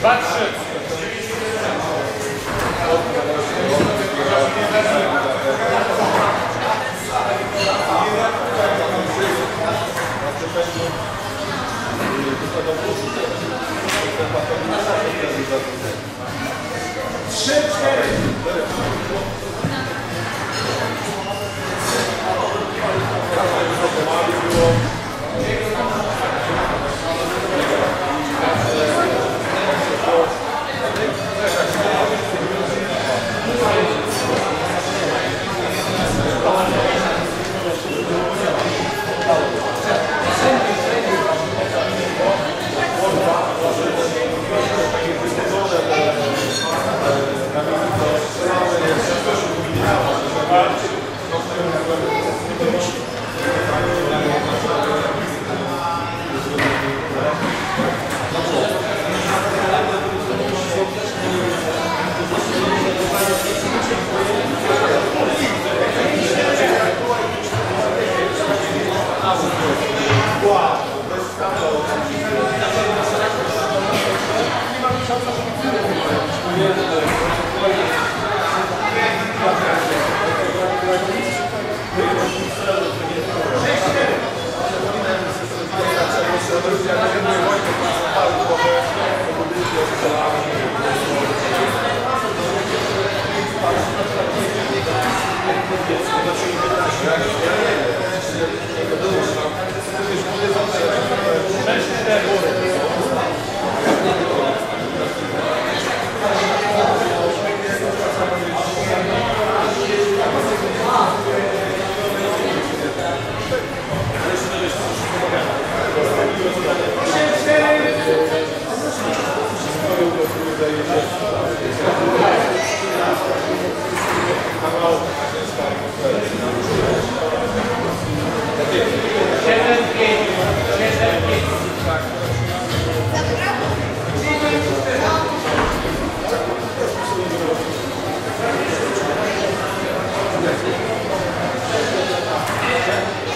Dwa, trzy. Trzy, cztery.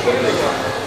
はい。